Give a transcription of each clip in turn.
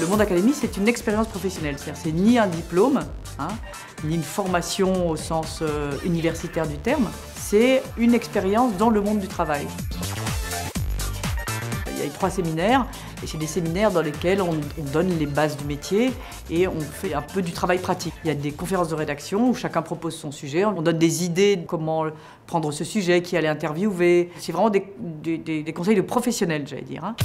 Le monde académique, c'est une expérience professionnelle. C'est-à-dire, c'est ni un diplôme, hein, ni une formation au sens euh, universitaire du terme. C'est une expérience dans le monde du travail. Il y a eu trois séminaires, et c'est des séminaires dans lesquels on, on donne les bases du métier et on fait un peu du travail pratique. Il y a des conférences de rédaction où chacun propose son sujet, on donne des idées de comment prendre ce sujet, qui aller interviewer. C'est vraiment des conseils de professionnels, j'allais dire. hein.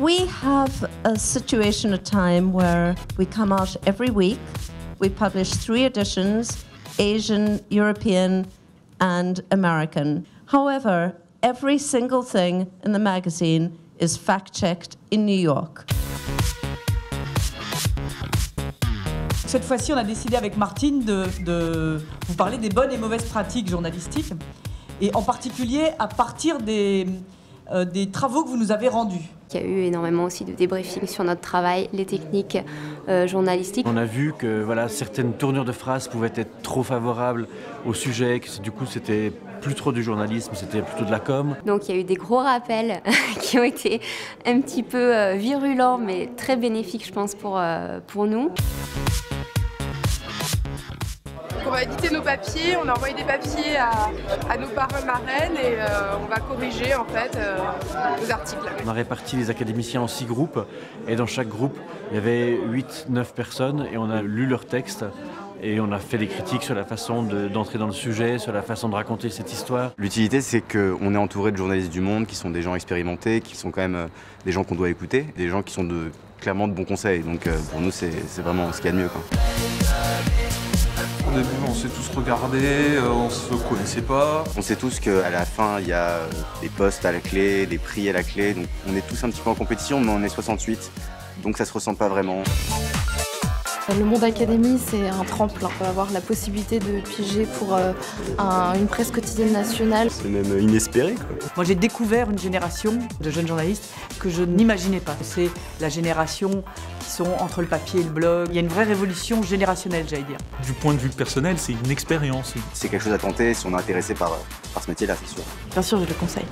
We have a situation, a time where we come out every week. We publish three editions Asian, European, and American. However, every single thing in the magazine is fact checked in New York. Cette fois-ci, on a décidé avec Martine de, de vous parler des bonnes et mauvaises pratiques journalistiques, et en particulier à partir des, euh, des travaux que vous nous avez rendus. Il y a eu énormément aussi de débriefing sur notre travail, les techniques euh, journalistiques. On a vu que voilà, certaines tournures de phrases pouvaient être trop favorables au sujet, que du coup c'était plus trop du journalisme, c'était plutôt de la com. Donc il y a eu des gros rappels qui ont été un petit peu euh, virulents, mais très bénéfiques, je pense, pour, euh, pour nous. On va éditer nos papiers, on a envoyé des papiers à, à nos parrains marraines et euh, on va corriger en fait euh, nos articles. On a réparti les académiciens en six groupes et dans chaque groupe il y avait 8-9 personnes et on a lu leurs textes et on a fait des critiques sur la façon de- d'entrer dans le sujet, sur la façon de raconter cette histoire. L'utilité, c'est qu'on est entouré de journalistes du monde qui sont des gens expérimentés, qui sont quand même euh, des gens qu'on doit écouter, des gens qui sont de, clairement de bons conseils. Donc pour nous, c'est c'est vraiment ce qu'il y a de mieux. Quoi. Au début, on s'est tous regardés, euh, on se connaissait pas. On sait tous qu'à la fin, il y a euh, des postes à la clé, des prix à la clé. Donc on est tous un petit peu en compétition, mais on est 68. Donc ça se ressent pas vraiment. Le monde académie, c'est un tremplin. On peut avoir la possibilité de piger pour euh, un- une presse quotidienne nationale. C'est même inespéré. Quoi. Moi, j'ai découvert une génération de jeunes journalistes que je n'imaginais pas. C'est la génération qui sont entre le papier et le blog. Il y a une vraie révolution générationnelle, j'allais dire. Du point de vue personnel, c'est une expérience. C'est quelque chose à tenter si on est intéressé par, euh, par ce métier-là, c'est sûr. Bien sûr, je le conseille.